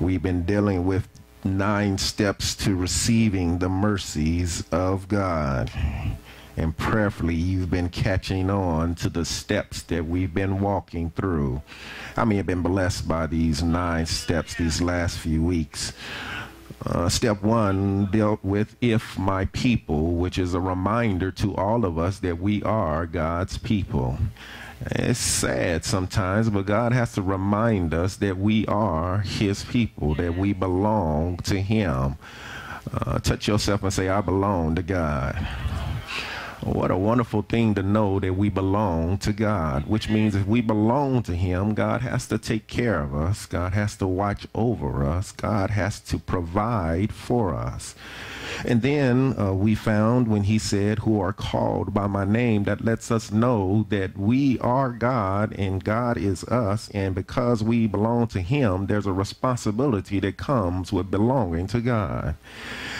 We've been dealing with nine steps to receiving the mercies of God. And prayerfully, you've been catching on to the steps that we've been walking through. I mean, I've been blessed by these nine steps these last few weeks. Uh, step one dealt with if my people, which is a reminder to all of us that we are God's people. It's sad sometimes, but God has to remind us that we are His people, that we belong to Him. Uh, touch yourself and say, I belong to God. What a wonderful thing to know that we belong to God, which means if we belong to Him, God has to take care of us. God has to watch over us. God has to provide for us. And then uh, we found when he said, Who are called by my name, that lets us know that we are God and God is us. And because we belong to him, there's a responsibility that comes with belonging to God.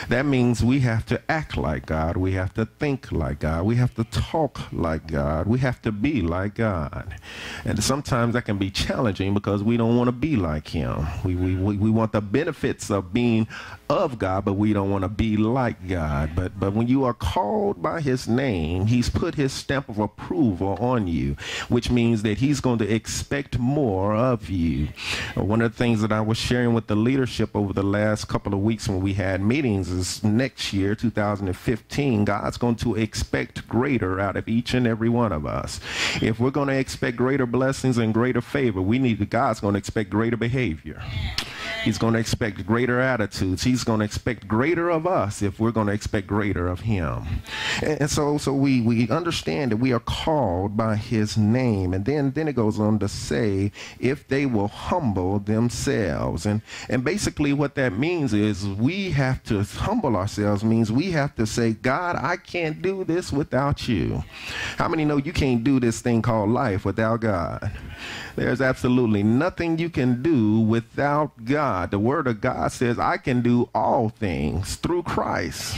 That means we have to act like God. We have to think like God. We have to talk like God. We have to be like God. And sometimes that can be challenging because we don't want to be like him. We, we, we want the benefits of being of God, but we don't want to be like God. But but when you are called by his name, he's put his stamp of approval on you, which means that he's going to expect more of you. One of the things that I was sharing with the leadership over the last couple of weeks when we had meetings is next year, 2015, God's going to expect greater out of each and every one of us. If we're going to expect greater blessings and greater favor, we need God's going to expect greater behavior. He's going to expect greater attitudes. He's going to expect greater of us if we're going to expect greater of him. And, and, so, so we, we understand that we are called by his name. And then, then it goes on to say, if they will humble themselves. And, and basically what that means is we have to humble ourselves means we have to say, God, I can't do this without you. How many know you can't do this thing called life without God? There's absolutely nothing you can do without God. The Word of God says, I can do all things through Christ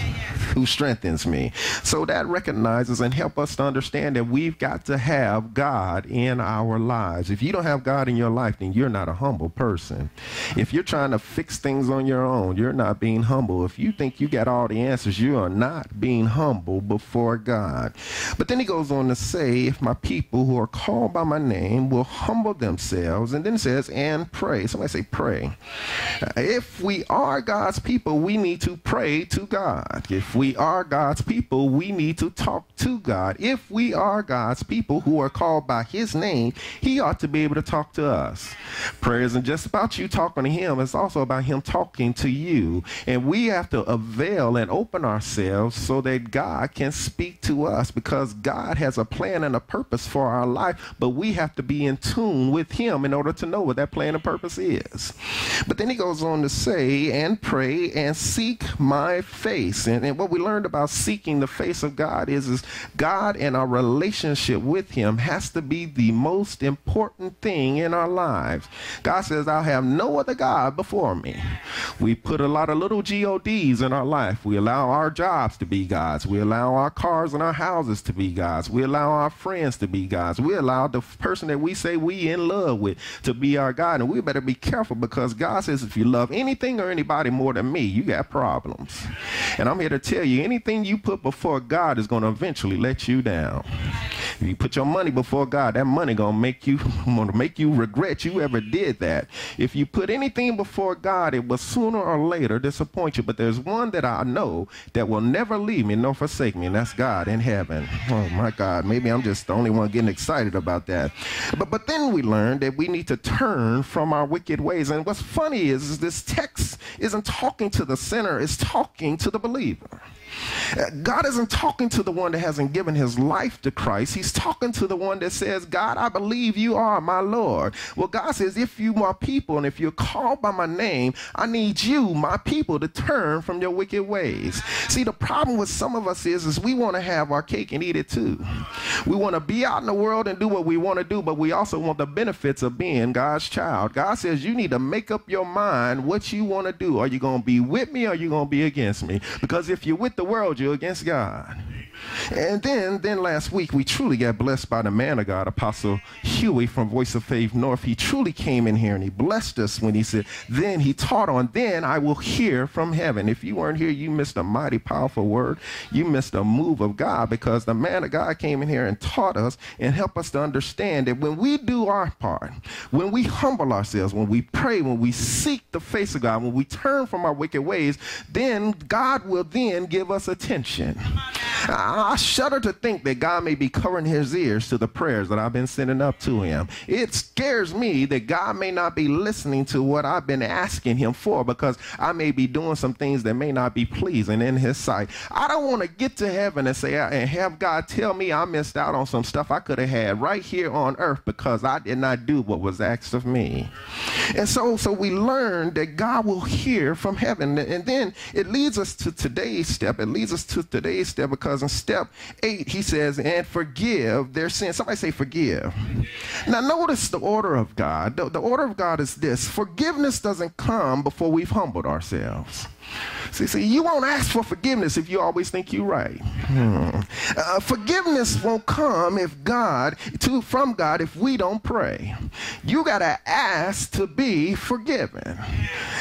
who strengthens me. So that recognizes and help us to understand that we've got to have God in our lives. If you don't have God in your life, then you're not a humble person. If you're trying to fix things on your own, you're not being humble. If you think you got all the answers, you are not being humble before God. But then he goes on to say, if my people who are called by my name will humble themselves. And then it says, and pray. Somebody say, pray. If we are God's people, we need to pray to God. If we are God's people, we need to talk to God. If we are God's people who are called by his name, he ought to be able to talk to us. Prayer isn't just about you talking to him, it's also about him talking to you. And we have to avail and open ourselves so that God can speak to us because God has a plan and a purpose for our life, but we have to be in tune with him in order to know what that plan and purpose is. But then he goes on to say, and pray and seek my face. And, and what we learned about seeking the face of God is, is God and our relationship with him has to be the most important thing in our lives. God says, I'll have no other God before me. We put a lot of little GODs in our life. We allow our jobs to be God's. We allow our cars and our houses to be God's. We allow our friends to be God's. We allow the person that we say we in love with to be our God. And we better be careful because God says if you love anything or anybody more than me, you got problems. And I'm here to tell you anything you put before God is going to eventually let you down. If you put your money before God, that money gonna make you gonna make you regret you ever did that. If you put anything before God, it will sooner or later disappoint you. But there's one that I know that will never leave me nor forsake me, and that's God in heaven. Oh my God, maybe I'm just the only one getting excited about that. But but then we learn that we need to turn from our wicked ways. And what's funny is, is this text isn't talking to the sinner, it's talking to the believer. God isn't talking to the one that hasn't given his life to Christ. He's talking to the one that says, God, I believe you are my Lord. Well, God says, if you are people and if you're called by my name, I need you, my people, to turn from your wicked ways. See, the problem with some of us is, is we want to have our cake and eat it too. We want to be out in the world and do what we want to do, but we also want the benefits of being God's child. God says you need to make up your mind what you want to do. Are you going to be with me or are you going to be against me? Because if you're with the world, you're against God. And then, then last week, we truly got blessed by the man of God, Apostle Huey from Voice of Faith North. He truly came in here and he blessed us when he said, Then he taught on, Then I will hear from heaven. If you weren't here, you missed a mighty powerful word. You missed a move of God because the man of God came in here and taught us and helped us to understand that when we do our part, when we humble ourselves, when we pray, when we seek the face of God, when we turn from our wicked ways, then God will then give us attention. I shudder to think that God may be covering his ears to the prayers that I've been sending up to him. It scares me that God may not be listening to what I've been asking him for because I may be doing some things that may not be pleasing in his sight. I don't want to get to heaven and say uh, and have God tell me I missed out on some stuff I could have had right here on earth because I did not do what was asked of me. And so so we learn that God will hear from heaven. And then it leads us to today's step. It leads us to today's step because in step 8, he says, and forgive their sins. Somebody say forgive. Now, notice the order of God. The, the order of God is this forgiveness doesn't come before we've humbled ourselves. See, see, you won't ask for forgiveness if you always think you're right. Hmm. Uh, forgiveness won't come if God, to from God, if we don't pray. You got to ask to be forgiven.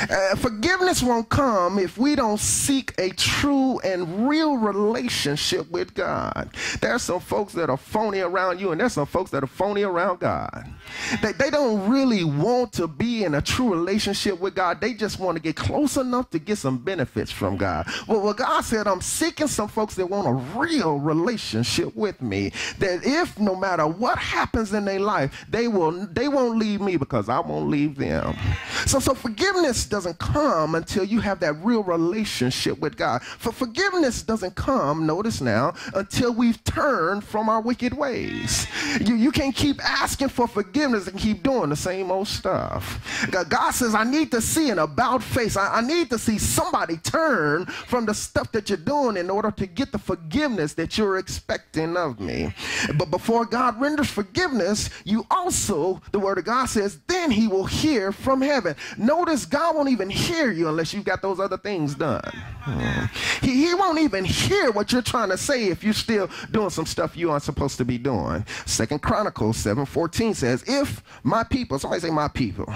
Uh, forgiveness won't come if we don't seek a true and real relationship with God. There's some folks that are phony around you, and there's some folks that are phony around God. They, they don't really want to be in a true relationship with God. They just want to get close enough to get some benefits from God. Well, well, God said, I'm seeking some folks that want a real relationship with me. That if no matter what happens in their life, they will they won't leave me because I won't leave them. So, so forgiveness doesn't come until you have that real relationship with God. For forgiveness doesn't come, notice now, until we've turned from our wicked ways. You, you can't keep asking for forgiveness and keep doing the same old stuff. God says, I need to see an about face. I, I need to see somebody turn from the stuff that you're doing in order to get the forgiveness that you're expecting of me. But before God renders forgiveness, you also, the word of God says, then he will hear from heaven. Notice God won't even hear you unless you've got those other things done. Hmm. He, he won't even hear what you're trying to say if you're still doing some stuff you aren't supposed to be doing. Second Chronicles 7:14 says, If my people, somebody say my people,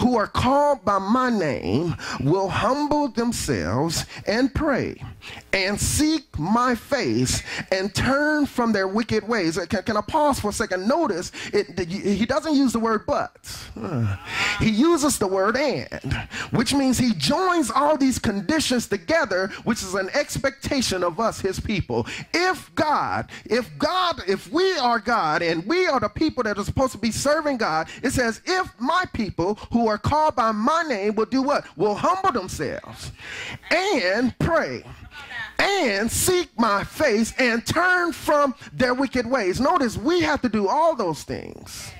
who are called by my name will humble themselves and pray and seek my face and turn from their wicked ways. Uh, can, can I pause for a second? Notice it, he doesn't use the word but. Uh, he uses the word and, which means he joins all these conditions together, which is an expectation of us, his people. If God, if God, if we are God and we are the people that are supposed to be serving God, it says, if my people who are called by my name will do what? Will humble themselves and pray and seek my face and turn from their wicked ways. Notice we have to do all those things.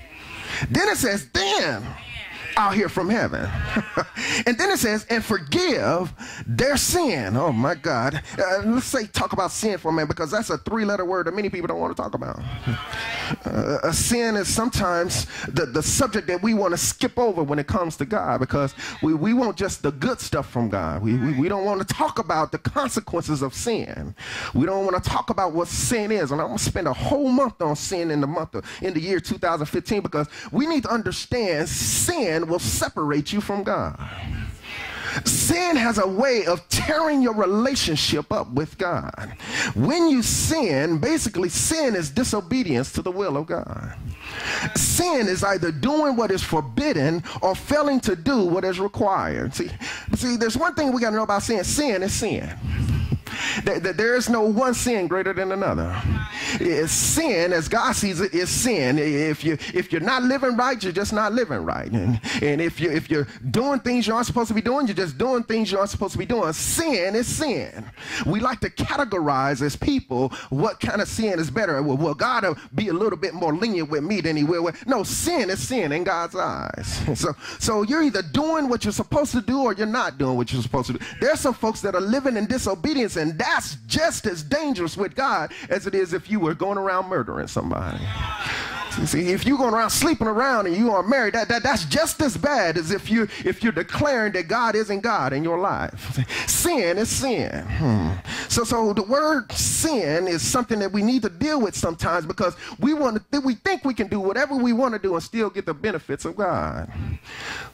Then it says, then I'll hear from heaven. and then it says, and forgive their sin. Oh my God. Uh, let's say, talk about sin for a minute because that's a three letter word that many people don't want to talk about. Uh, a sin is sometimes the, the subject that we want to skip over when it comes to God because we, we want just the good stuff from God. We, we, we don't want to talk about the consequences of sin. We don't want to talk about what sin is. And I'm going to spend a whole month on sin in the month of, in the year 2015 because we need to understand sin will separate you from God. Sin has a way of tearing your relationship up with God. When you sin, basically, sin is disobedience to the will of God. Sin is either doing what is forbidden or failing to do what is required. See, see there's one thing we got to know about sin sin is sin there is no one sin greater than another. It's sin, as God sees it, is sin. If you if you're not living right, you're just not living right. And, and if you if you're doing things you aren't supposed to be doing, you're just doing things you aren't supposed to be doing. Sin is sin. We like to categorize as people what kind of sin is better. Well, well God will be a little bit more lenient with me than he will. No, sin is sin in God's eyes. So so you're either doing what you're supposed to do or you're not doing what you're supposed to do. There's some folks that are living in disobedience and that's just as dangerous with God as it is if you were going around murdering somebody. See, if you're going around sleeping around and you are married, that, that, that's just as bad as if you if you're declaring that God isn't God in your life. Sin is sin. Hmm. So so the word sin is something that we need to deal with sometimes because we want to we think we can do whatever we want to do and still get the benefits of God.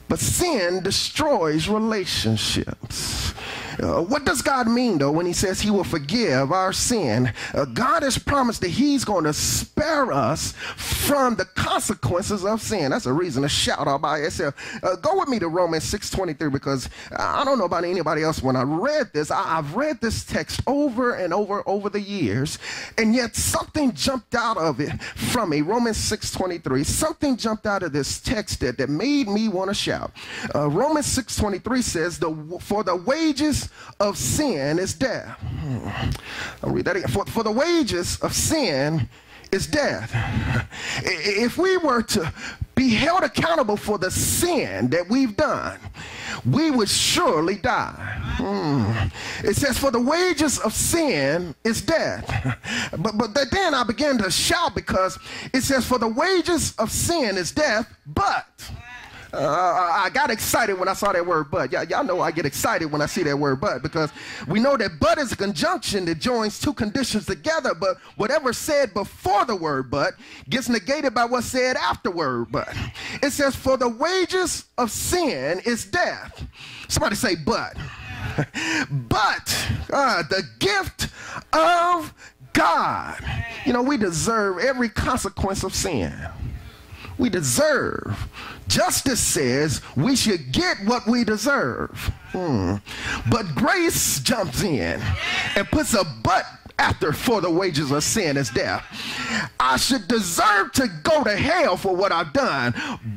But sin destroys relationships. Uh, what does God mean, though, when He says He will forgive our sin? Uh, God has promised that He's going to spare us from the consequences of sin. That's a reason to shout out by itself. Uh, go with me to Romans 6:23 because I don't know about anybody else. When I read this, I, I've read this text over and over over the years, and yet something jumped out of it from me. Romans 6:23. Something jumped out of this text that, that made me want to shout. Uh, Romans 6:23 says, "The for the wages of sin is death. I'll read that again. For, for the wages of sin is death. If we were to be held accountable for the sin that we've done, we would surely die. Hmm. It says, For the wages of sin is death. But, but then I began to shout because it says, For the wages of sin is death, but uh, I got excited when I saw that word but. y'all know I get excited when I see that word but because we know that but is a conjunction that joins two conditions together, but whatever said before the word but gets negated by what's said after word but. It says, For the wages of sin is death. Somebody say, but. but uh, the gift of God. You know, we deserve every consequence of sin we deserve. Justice says we should get what we deserve. Hmm. But grace jumps in and puts a but after for the wages of sin is death. I should deserve to go to hell for what I've done,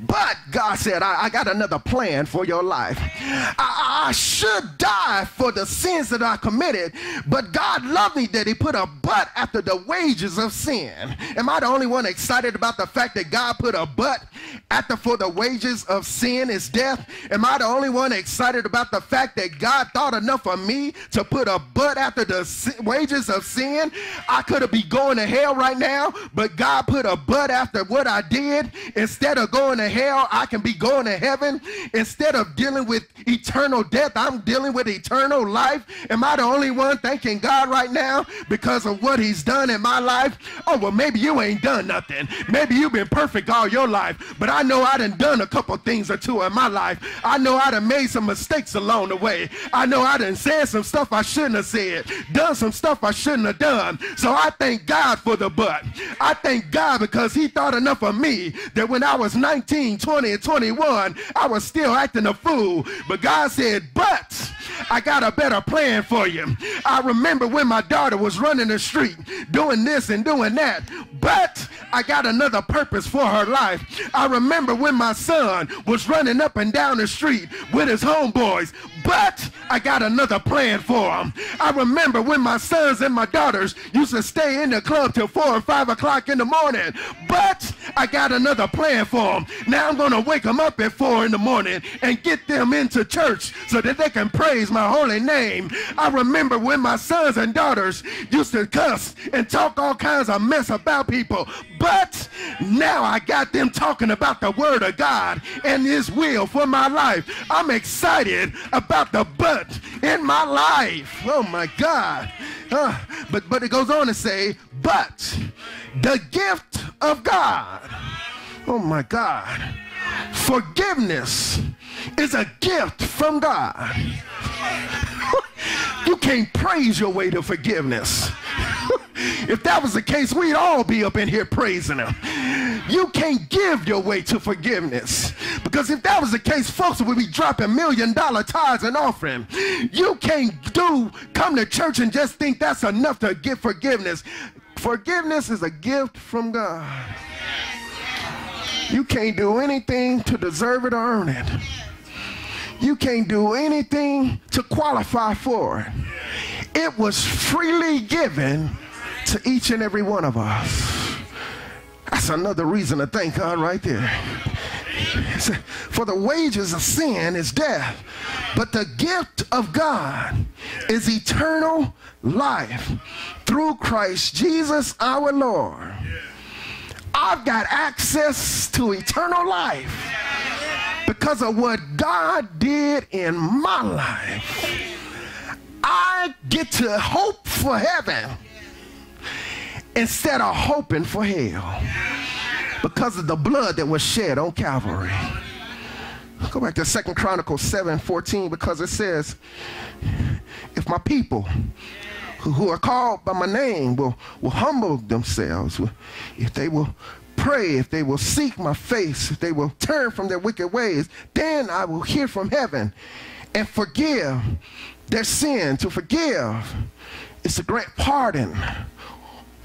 but God said, I, I got another plan for your life. I, I, should die for the sins that I committed, but God loved me that He put a but after the wages of sin. Am I the only one excited about the fact that God put a but after for the wages of sin is death? Am I the only one excited about the fact that God thought enough of me to put a but after the wages of sin, I could have been going to hell right now, but God put a but after what I did. Instead of going to hell, I can be going to heaven. Instead of dealing with eternal death, I'm dealing with eternal life. Am I the only one thanking God right now because of what he's done in my life? Oh, well, maybe you ain't done nothing. Maybe you've been perfect all your life, but I know I done done a couple things or two in my life. I know I done made some mistakes along the way. I know I done said some stuff I shouldn't have said, done some stuff I shouldn't have done. So I thank God for the but. I thank God because he thought enough of me that when I was 19, 20, and 21, I was still acting a fool. But God said, but I got a better plan for you. I remember when my daughter was running the street doing this and doing that, but I got another purpose for her life. I remember when my son was running up and down the street with his homeboys, but I got another plan for him. I remember when my sons and my daughters used to stay in the club till four or five o'clock in the morning, but I got another plan for them. Now I'm going to wake them up at four in the morning and get them into church so that they can praise my holy name. I remember when my sons and daughters used to cuss and talk all kinds of mess about people, but now I got them talking about the word of God and his will for my life. I'm excited about the but in my life. Oh my God. Uh, but but it goes on to say, but the gift of God. Oh my God. Forgiveness is a gift from God. you can't praise your way to forgiveness. if that was the case, we'd all be up in here praising him. You can't give your way to forgiveness. Because if that was the case, folks would be dropping million dollar tithes and offering. You can't do come to church and just think that's enough to get forgiveness. Forgiveness is a gift from God. You can't do anything to deserve it or earn it. You can't do anything to qualify for it. It was freely given to each and every one of us. That's another reason to thank God right there. For the wages of sin is death, but the gift of God is eternal life through Christ Jesus our Lord. I've got access to eternal life because of what God did in my life. I get to hope for heaven instead of hoping for hell because of the blood that was shed on Calvary. Go back to Second Chronicles 7 14 because it says, If my people who are called by my name will, will humble themselves, if they will pray, if they will seek my face, if they will turn from their wicked ways, then I will hear from heaven and forgive their sin. To forgive is to grant pardon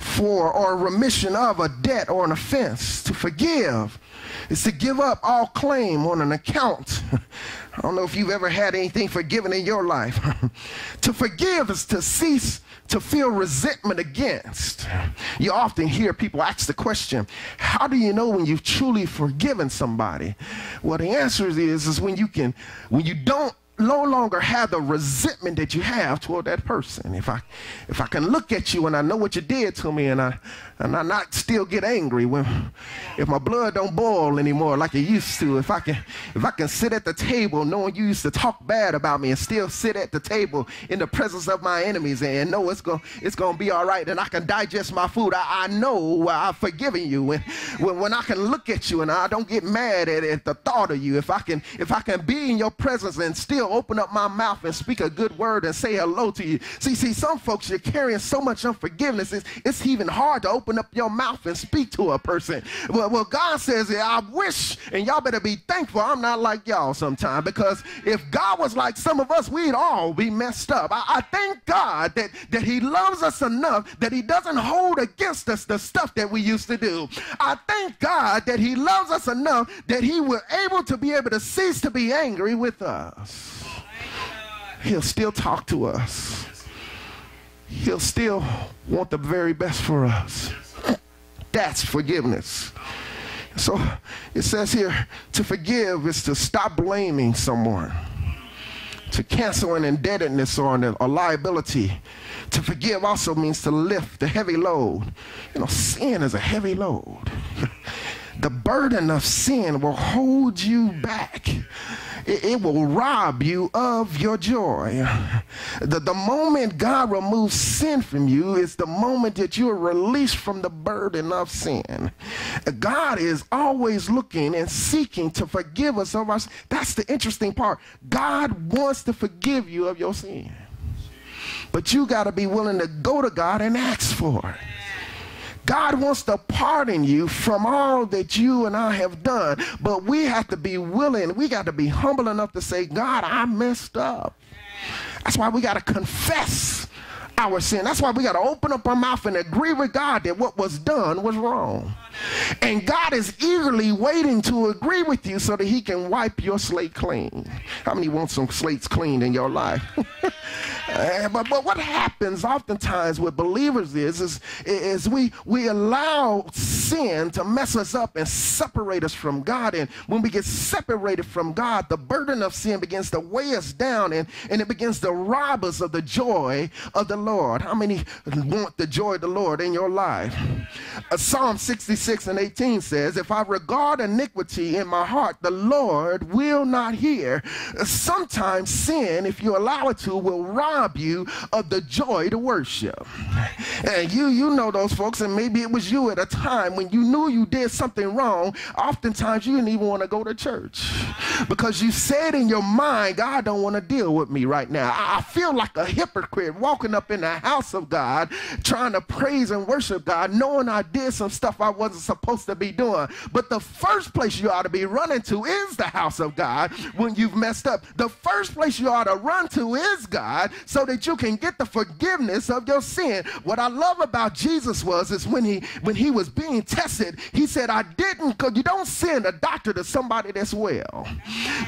for or remission of a debt or an offense. To forgive is to give up all claim on an account. I don't know if you've ever had anything forgiven in your life. to forgive is to cease to feel resentment against. You often hear people ask the question, how do you know when you've truly forgiven somebody? Well, the answer is, is when you can, when you don't no longer have the resentment that you have toward that person. If I, if I can look at you and I know what you did to me and I, and I not still get angry when if my blood don't boil anymore like it used to. If I can if I can sit at the table knowing you used to talk bad about me and still sit at the table in the presence of my enemies and know it's going it's going to be all right and I can digest my food. I, I know I've forgiven you. When, when when I can look at you and I don't get mad at, at the thought of you if I can if I can be in your presence and still open up my mouth and speak a good word and say hello to you. See see some folks you're carrying so much unforgiveness it's, it's even hard to open up your mouth and speak to a person. Well, well God says, I wish, and y'all better be thankful I'm not like y'all sometimes because if God was like some of us, we'd all be messed up. I, I thank God that, that He loves us enough that He doesn't hold against us the stuff that we used to do. I thank God that He loves us enough that He was able to be able to cease to be angry with us. He'll still talk to us. He'll still want the very best for us. That's forgiveness. So it says here to forgive is to stop blaming someone, to cancel an indebtedness or a liability. To forgive also means to lift the heavy load. You know, sin is a heavy load. the burden of sin will hold you back it, it will rob you of your joy. The, the moment God removes sin from you is the moment that you are released from the burden of sin. God is always looking and seeking to forgive us of our That's the interesting part. God wants to forgive you of your sin. But you got to be willing to go to God and ask for it. God wants to pardon you from all that you and I have done, but we have to be willing, we got to be humble enough to say, God, I messed up. That's why we got to confess our sin. That's why we got to open up our mouth and agree with God that what was done was wrong. And God is eagerly waiting to agree with you so that he can wipe your slate clean. How many want some slates cleaned in your life? Uh, but, but what happens oftentimes with believers is, is, is we, we allow sin to mess us up and separate us from God. And when we get separated from God, the burden of sin begins to weigh us down and, and it begins to rob us of the joy of the Lord. How many want the joy of the Lord in your life? Uh, Psalm 66 and 18 says, If I regard iniquity in my heart, the Lord will not hear. Sometimes sin, if you allow it to, will rob you of the joy to worship. And you, you know those folks, and maybe it was you at a time when you knew you did something wrong. Oftentimes you didn't even want to go to church because you said in your mind, God don't want to deal with me right now. I feel like a hypocrite walking up in the house of God, trying to praise and worship God, knowing I did some stuff I wasn't supposed to be doing. But the first place you ought to be running to is the house of God when you've messed up. The first place you ought to run to is God so that you can get the forgiveness of your sin. What I love about Jesus was is when he when he was being tested, he said, I didn't because you don't send a doctor to somebody that's well.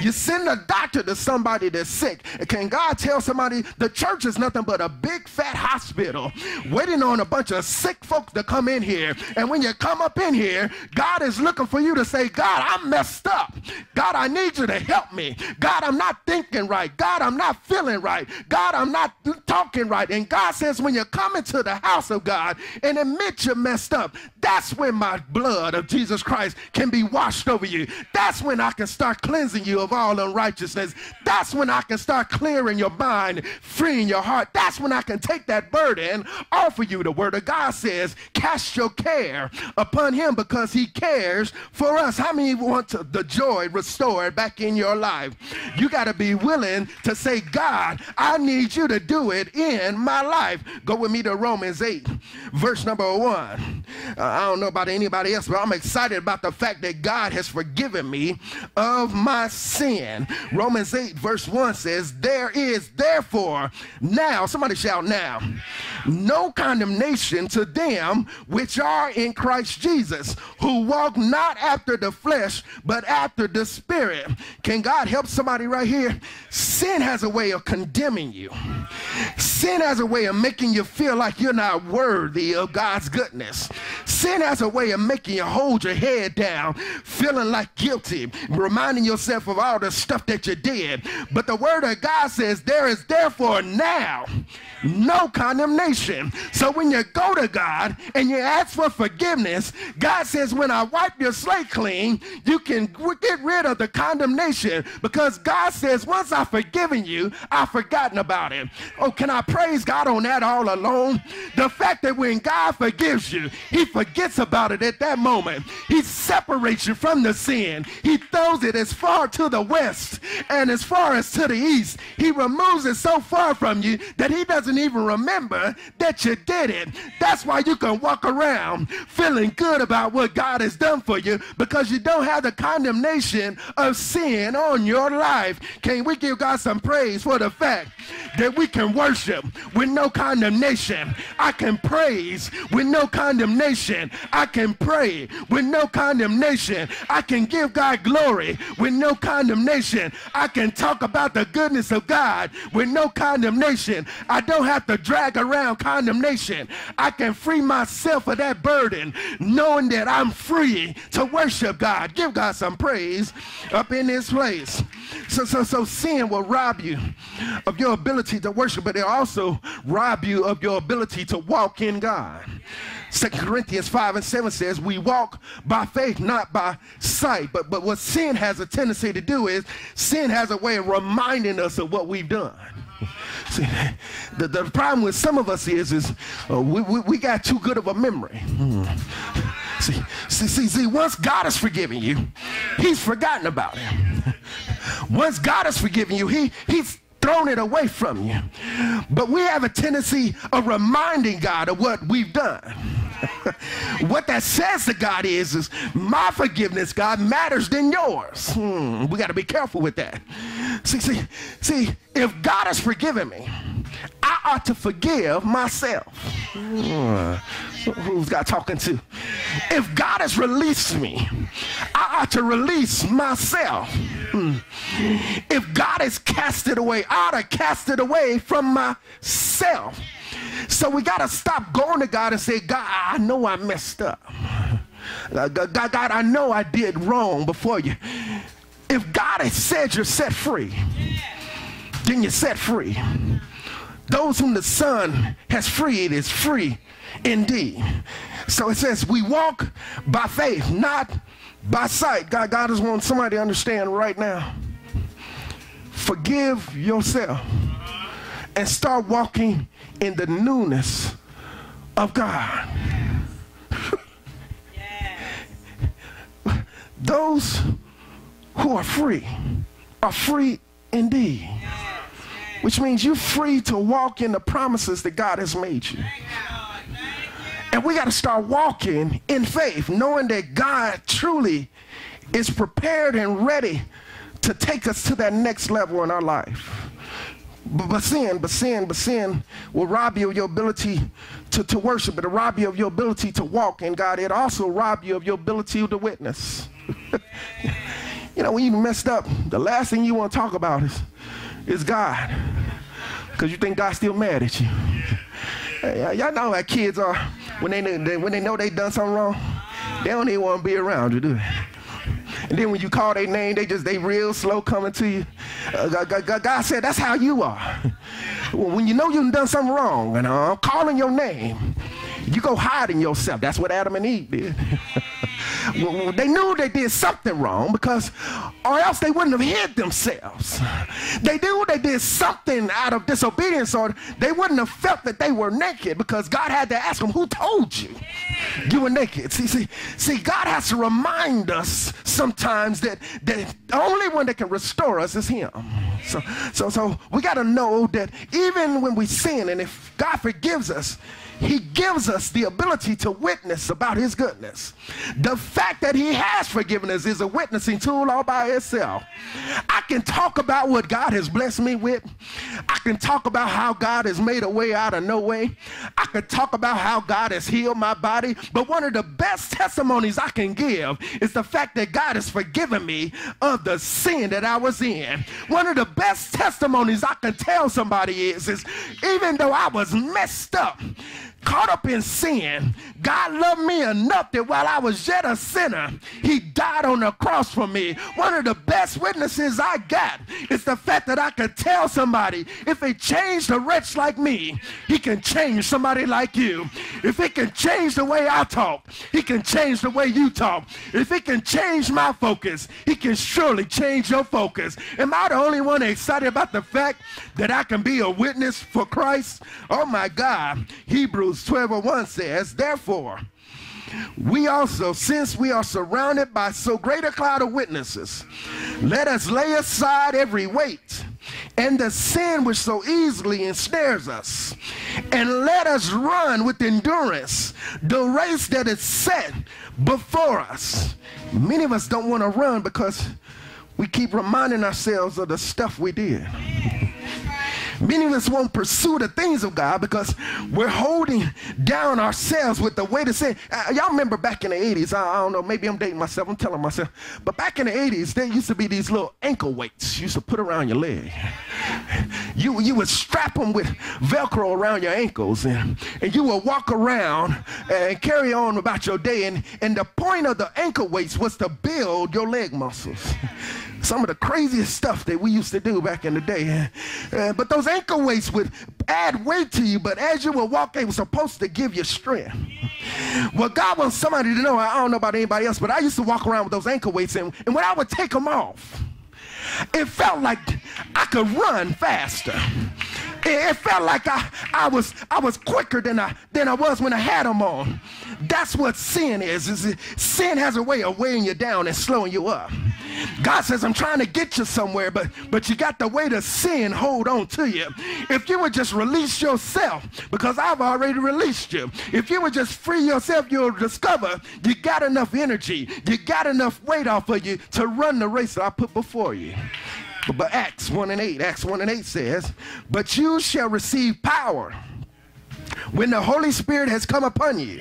You send a doctor to somebody that's sick. Can God tell somebody the church is nothing but a big fat hospital waiting on a bunch of sick folks to come in here. And when you come up in here, God is looking for you to say, God, I'm messed up. God, I need you to help me. God, I'm not thinking right. God, I'm not feeling right. God, I'm not talking right. And God says, when you come into the house of God and admit you're messed up, that's when my blood of Jesus Christ can be washed over you. That's when I can start cleansing you of all unrighteousness. That's when I can start clearing your mind, freeing your heart. That's when I can take that burden off of you. The word of God says, cast your care upon him because he cares for us. How many want to, the joy restored back in your life? You got to be willing to say, God, I need you to do it in my life. Go with me to Romans 8, verse number one. Uh, I don't know about anybody else, but I'm excited about the fact that God has forgiven me of my sin. Romans 8, verse 1 says, There is therefore now, somebody shout now, no condemnation to them which are in Christ Jesus, who walk not after the flesh, but after the spirit. Can God help somebody right here? Sin has a way of condemning you. Sin has a way of making you feel like you're not worthy of God's goodness. Sin has a way of making you hold your head down, feeling like guilty, reminding yourself of all the stuff that you did. But the word of God says, There is therefore now no condemnation. So when you go to God and you ask for forgiveness, God says, when I wipe your slate clean, you can get rid of the condemnation because God says, once I've forgiven you, I've forgotten about it. Oh, can I praise God on that all alone? The fact that when God forgives you, he forgets about it at that moment. He separates you from the sin. He throws it as far to the west and as far as to the east. He removes it so far from you that he doesn't doesn't even remember that you did it. That's why you can walk around feeling good about what God has done for you because you don't have the condemnation of sin on your life. Can we give God some praise for the fact that we can worship with no condemnation? I can praise with no condemnation. I can pray with no condemnation. I can give God glory with no condemnation. I can talk about the goodness of God with no condemnation. I don't don't have to drag around condemnation. I can free myself of that burden, knowing that I'm free to worship God. Give God some praise up in this place. So, so, so sin will rob you of your ability to worship, but it also rob you of your ability to walk in God. Second Corinthians 5 and 7 says, We walk by faith, not by sight. But, but what sin has a tendency to do is sin has a way of reminding us of what we've done. See, the, the problem with some of us is, is uh, we, we, we, got too good of a memory. Hmm. See, see, see, see, once God has forgiven you, he's forgotten about it. Once God has forgiven you, he, he's thrown it away from you. But we have a tendency of reminding God of what we've done. what that says to God is, is my forgiveness, God, matters than yours. Hmm, we got to be careful with that. See, see, see, if God has forgiven me, I ought to forgive myself. Who's God talking to? If God has released me, I ought to release myself. If God has cast it away, I ought to cast it away from myself. So we got to stop going to God and say, God, I know I messed up. God, God, I know I did wrong before you. If God has said you're set free, then you're set free. Those whom the Son has freed is free indeed. So it says we walk by faith, not by sight. God, God is wanting somebody to understand right now. Forgive yourself and start walking in the newness of God. Those who are free are free indeed. Which means you're free to walk in the promises that God has made you. And we got to start walking in faith, knowing that God truly is prepared and ready to take us to that next level in our life. But, sin, but sin, but sin will rob you of your ability to, to worship. It'll rob you of your ability to walk in God. It also rob you of your ability to witness. you know, when you messed up, the last thing you want to talk about is, is God. Because you think God's still mad at you. y'all know how kids are. When they, they when they know they done something wrong, they don't even want to be around you, do they? And then when you call their name, they just they real slow coming to you. Uh, God, God, said that's how you are. when you know you've done something wrong, and I'm calling your name, you go hide in yourself. That's what Adam and Eve did. well, they knew they did something wrong because, or else they wouldn't have hid themselves. They knew they did something out of disobedience, or they wouldn't have felt that they were naked because God had to ask them, Who told you you were naked? See, see, see, God has to remind us sometimes that, that the only one that can restore us is Him. So, so, so we got to know that even when we sin, and if God forgives us, he gives us the ability to witness about his goodness. The fact that he has forgiven us is a witnessing tool all by itself. I can talk about what God has blessed me with. I can talk about how God has made a way out of no way. I can talk about how God has healed my body. But one of the best testimonies I can give is the fact that God has forgiven me of the sin that I was in. One of the best testimonies I can tell somebody is, is even though I was messed up, caught up in sin, God loved me enough that while I was yet a sinner, he died on the cross for me. One of the best witnesses I got is the fact that I could tell somebody if he changed a wretch like me, he can change somebody like you. If he can change the way I talk, he can change the way you talk. If he can change my focus, he can surely change your focus. Am I the only one excited about the fact that I can be a witness for Christ? Oh my God. Hebrews Hebrews 12 1 says, Therefore, we also, since we are surrounded by so great a cloud of witnesses, let us lay aside every weight and the sin which so easily ensnares us, and let us run with endurance the race that is set before us. Many of us don't want to run because we keep reminding ourselves of the stuff we did. Many of us won't pursue the things of God because we're holding down ourselves with the weight of sin. Uh, y'all remember back in the 80s, I, I, don't know, maybe I'm dating myself, I'm telling myself, but back in the 80s, there used to be these little ankle weights you used to put around your leg. You, you would strap them with Velcro around your ankles and, and you would walk around and carry on about your day. And, and the point of the ankle weights was to build your leg muscles some of the craziest stuff that we used to do back in the day. Uh, but those ankle weights would add weight to you, but as you were walking, it was supposed to give you strength. Well, God wants somebody to know, I don't know about anybody else, but I used to walk around with those ankle weights, and, and when I would take them off, it felt like I could run faster. It, felt like I, I was I was quicker than I than I was when I had them on. That's what sin is. is sin has a way of weighing you down and slowing you up. God says, I'm trying to get you somewhere, but but you got the weight of sin hold on to you. If you would just release yourself, because I've already released you. If you would just free yourself, you'll discover you got enough energy, you got enough weight off of you to run the race that I put before you. But Acts 1 and 8, Acts 1 and 8 says, But you shall receive power when the Holy Spirit has come upon you,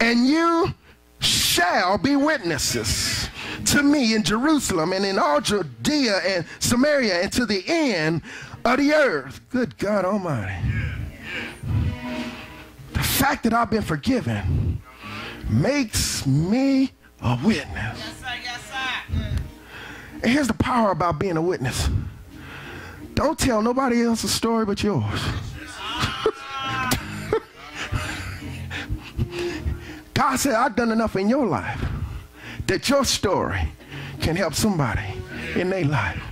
and you shall be witnesses to me in Jerusalem and in all Judea and Samaria and to the end of the earth. Good God Almighty. The fact that I've been forgiven makes me a witness. Yes, sir, yes, sir. Here's the power about being a witness. Don't tell nobody else's story but yours. God said, I've done enough in your life that your story can help somebody in their life.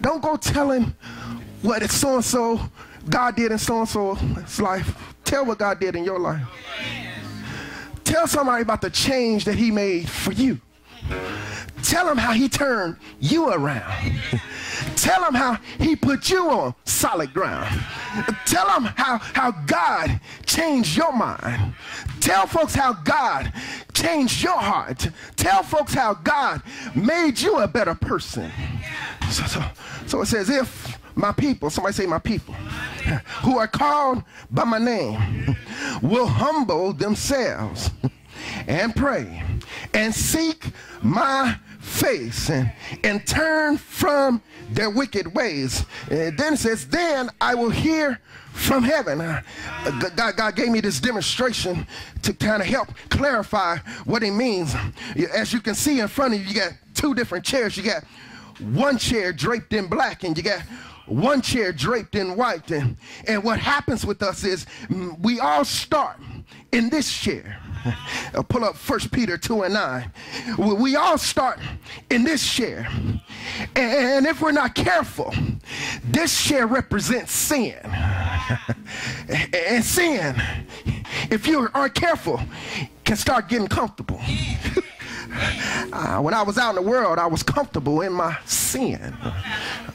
Don't go telling what it's so and so God did in so and so's life. Tell what God did in your life. Tell somebody about the change that He made for you. Tell him how he turned you around. Tell him how he put you on solid ground. Tell him how, how God changed your mind. Tell folks how God changed your heart. Tell folks how God made you a better person. So, so, so it says, if my people, somebody say my people, who are called by my name, will humble themselves and pray and seek my face and, and turn from their wicked ways. And then it says, Then I will hear from heaven. Uh, God, God gave me this demonstration to kind of help clarify what it means. As you can see in front of you, you got two different chairs. You got one chair draped in black, and you got one chair draped in white. And, and what happens with us is mm, we all start in this chair. Uh, pull up First Peter 2 and 9. We all start in this chair. And if we're not careful, this chair represents sin. and sin, if you aren't careful, can start getting comfortable. Uh, when I was out in the world, I was comfortable in my sin. Uh,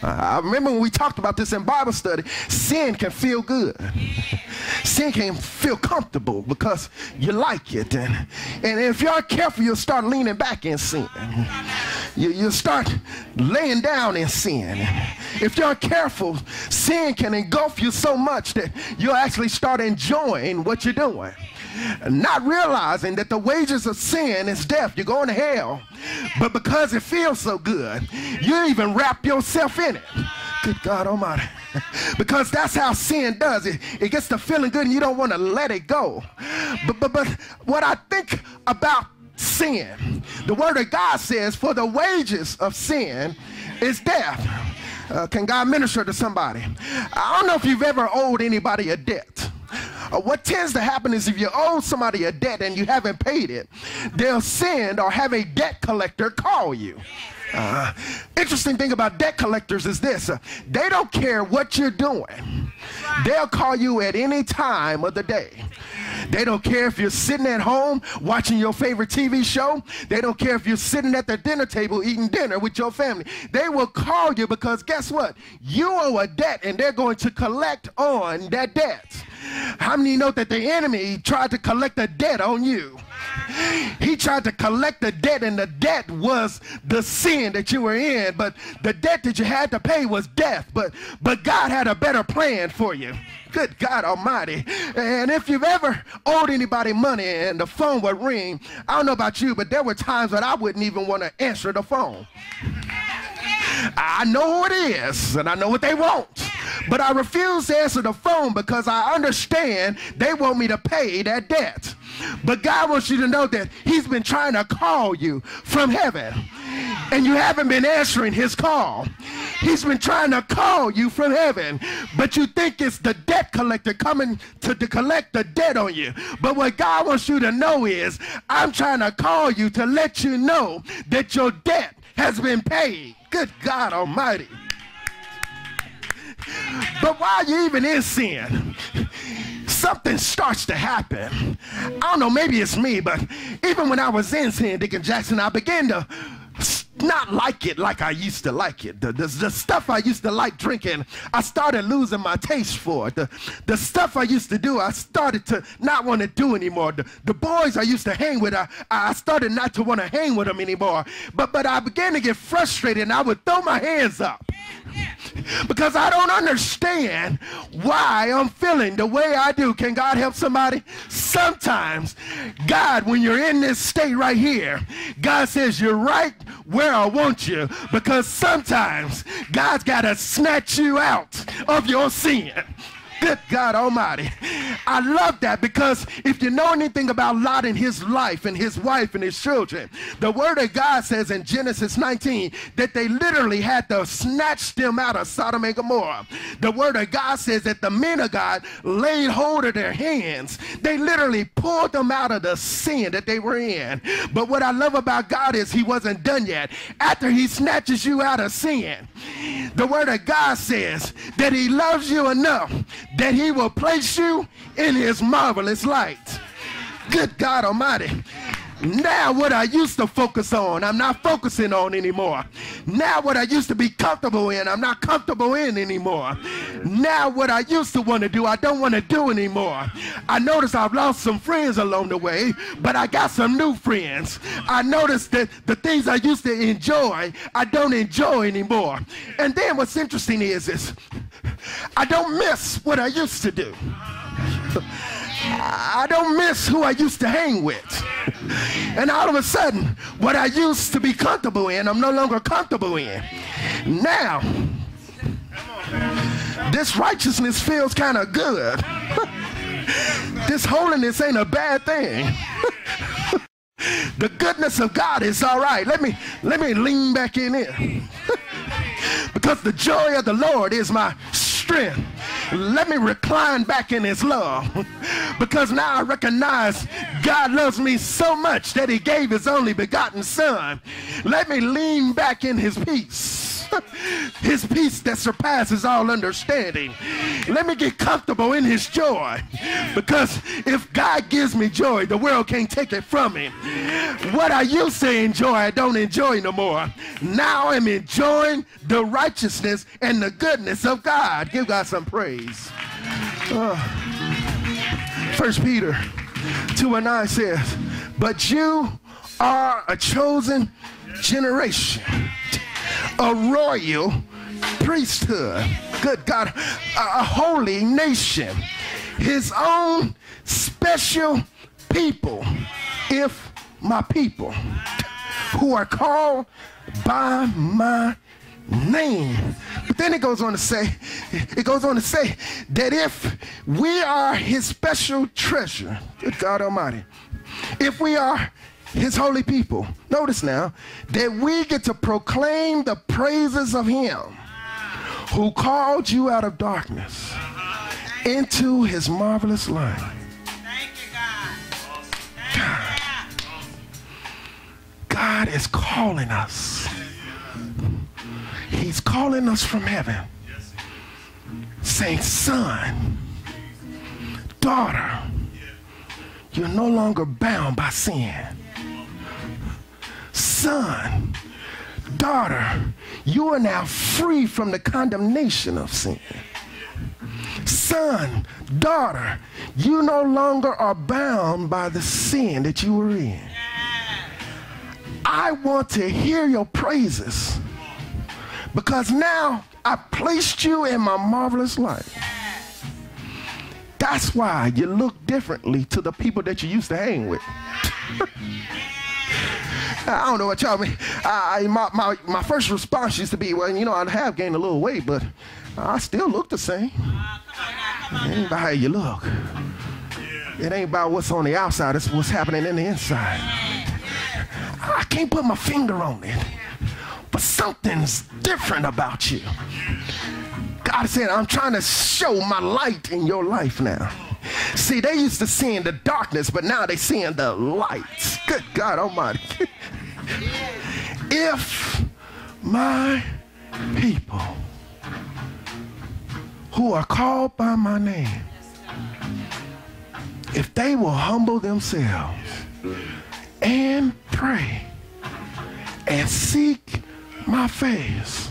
I remember when we talked about this in Bible study, sin can feel good. sin can feel comfortable because you like it. And, and if you aren't careful, you'll start leaning back in sin. You, you'll start laying down in sin. If you aren't careful, sin can engulf you so much that you'll actually start enjoying what you're doing not realizing that the wages of sin is death. You're going to hell. But because it feels so good, you even wrap yourself in it. Good God Almighty. because that's how sin does it. It gets to feeling good and you don't want to let it go. But, but, but what I think about sin, the word of God says, for the wages of sin is death. Uh, can God minister to somebody? I don't know if you've ever owed anybody a debt. Uh, what tends to happen is if you owe somebody a debt and you haven't paid it, they'll send or have a debt collector call you. Uh, interesting thing about debt collectors is this uh, they don't care what you're doing, they'll call you at any time of the day. They don't care if you're sitting at home watching your favorite TV show. They don't care if you're sitting at the dinner table eating dinner with your family. They will call you because guess what? You owe a debt and they're going to collect on that debt. How many know that the enemy tried to collect a debt on you? He tried to collect the debt, and the debt was the sin that you were in. But the debt that you had to pay was death. But but God had a better plan for you. Good God Almighty. And if you've ever owed anybody money and the phone would ring, I don't know about you, but there were times that I wouldn't even want to answer the phone. I know who it is, and I know what they want. But I refuse to answer the phone because I understand they want me to pay that debt. But God wants you to know that He's been trying to call you from heaven, and you haven't been answering His call. He's been trying to call you from heaven, but you think it's the debt collector coming to, to collect the debt on you. But what God wants you to know is, I'm trying to call you to let you know that your debt has been paid. Good God Almighty. But while you're even in sin, something starts to happen. I don't know, maybe it's me, but even when I was in sin, Deacon Jackson, I began to not like it like I used to like it. The, the, the, stuff I used to like drinking, I started losing my taste for it. The, the stuff I used to do, I started to not want to do anymore. The, the boys I used to hang with, I, I started not to want to hang with them anymore. But, but I began to get frustrated and I would throw my hands up because I don't understand why I'm feeling the way I do. Can God help somebody? Sometimes, God, when you're in this state right here, God says you're right where I want you because sometimes God's got to snatch you out of your sin. Good God Almighty. I love that because if you know anything about Lot and his life and his wife and his children, the word of God says in Genesis 19 that they literally had to snatch them out of Sodom and Gomorrah. The word of God says that the men of God laid hold of their hands. They literally pulled them out of the sin that they were in. But what I love about God is he wasn't done yet. After he snatches you out of sin, the word of God says that he loves you enough that he will place you in his marvelous light. Good God Almighty. Now, what I used to focus on, I'm not focusing on anymore. Now, what I used to be comfortable in, I'm not comfortable in anymore. Now, what I used to want to do, I don't want to do anymore. I noticed I've lost some friends along the way, but I got some new friends. I noticed that the things I used to enjoy, I don't enjoy anymore. And then what's interesting is this I don't miss what I used to do. I don't miss who I used to hang with. And all of a sudden, what I used to be comfortable in, I'm no longer comfortable in. Now, this righteousness feels kind of good. this holiness ain't a bad thing. the goodness of God is all right. Let me let me lean back in it. because the joy of the Lord is my strength. Let me recline back in his love because now I recognize God loves me so much that he gave his only begotten son. Let me lean back in his peace. His peace that surpasses all understanding. Let me get comfortable in his joy. Because if God gives me joy, the world can't take it from me. What I used to enjoy, I don't enjoy no more. Now I'm enjoying the righteousness and the goodness of God. Give God some praise. First Peter 2 and 9 says, But you are a chosen generation a royal priesthood. Good God, a, a holy nation. His own special people. If my people who are called by my name. But then it goes on to say, it goes on to say that if we are his special treasure, good God Almighty, if we are his holy people. Notice now that we get to proclaim the praises of him who called you out of darkness into his marvelous light. God. God is calling us. He's calling us from heaven, saying, Son, daughter, you're no longer bound by sin son, daughter, you are now free from the condemnation of sin. Son, daughter, you no longer are bound by the sin that you were in. I want to hear your praises because now I placed you in my marvelous light. That's why you look differently to the people that you used to hang with. I don't know what y'all mean. I, my, my, my first response used to be, well, you know, I have gained a little weight, but I still look the same. It ain't about how you look. It ain't about what's on the outside, it's what's happening in the inside. I can't put my finger on it, but something's different about you. God said, I'm trying to show my light in your life now. See, they used to see in the darkness, but now they see in the light. Good God Almighty. if my people who are called by my name, if they will humble themselves and pray and seek my face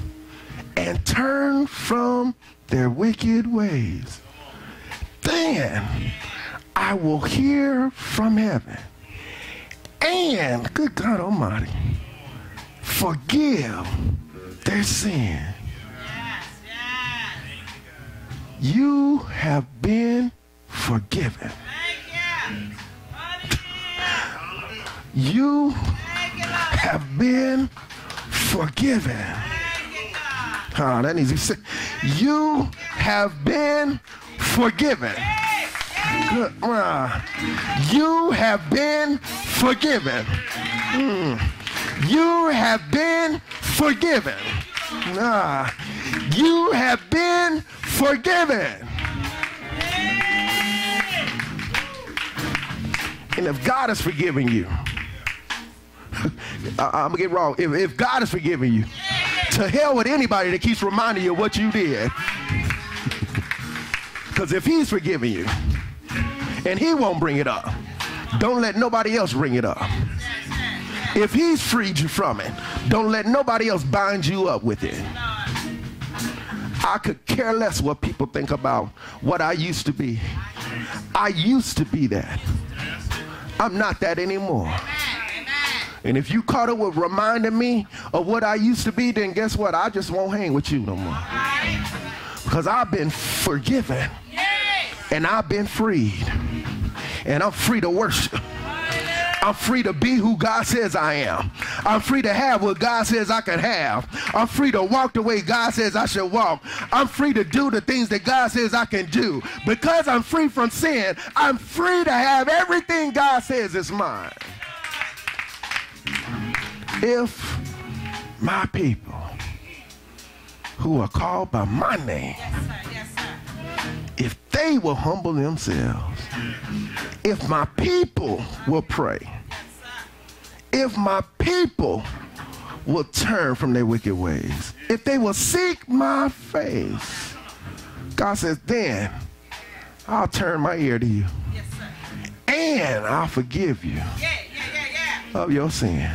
and turn from their wicked ways, then I will hear from heaven and, good God Almighty, forgive their sin. You have been forgiven. You have been forgiven. Oh, that needs to be said. You have been forgiven. You have been forgiven. Mm. You have been forgiven. Uh, you have been forgiven. And if God is forgiving you, I, am gonna get wrong. If, if God is forgiving you, to hell with anybody that keeps reminding you what you did. Because if he's forgiving you and he won't bring it up, don't let nobody else bring it up. If he's freed you from it, don't let nobody else bind you up with it. I could care less what people think about what I used to be. I used to be that. I'm not that anymore. And if you caught up with reminding me of what I used to be, then guess what? I just won't hang with you no more. Because I've been forgiven and I've been freed. And I'm free to worship. I'm free to be who God says I am. I'm free to have what God says I can have. I'm free to walk the way God says I should walk. I'm free to do the things that God says I can do. Because I'm free from sin, I'm free to have everything God says is mine. If my people who are called by my name, if they will humble themselves, if my people will pray, if my people will turn from their wicked ways, if they will seek my face, God says, then I'll turn my ear to you. Yes, and I'll forgive you yeah, yeah, yeah, of your sin.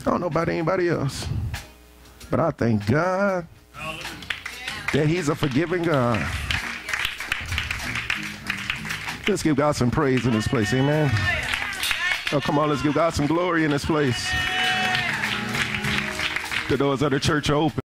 I don't know about anybody else, but I thank God that He's a forgiving God. Let's give God some praise in this place. Amen. Oh, come on, let's give God some glory in this place. The doors of the church are open.